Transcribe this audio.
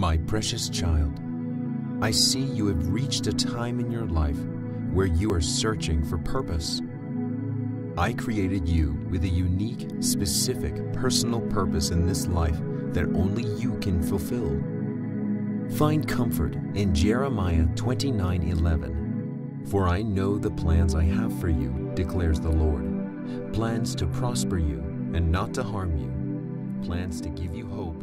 My precious child, I see you have reached a time in your life where you are searching for purpose. I created you with a unique, specific, personal purpose in this life that only you can fulfill. Find comfort in Jeremiah 29:11. For I know the plans I have for you, declares the Lord. Plans to prosper you and not to harm you. Plans to give you hope.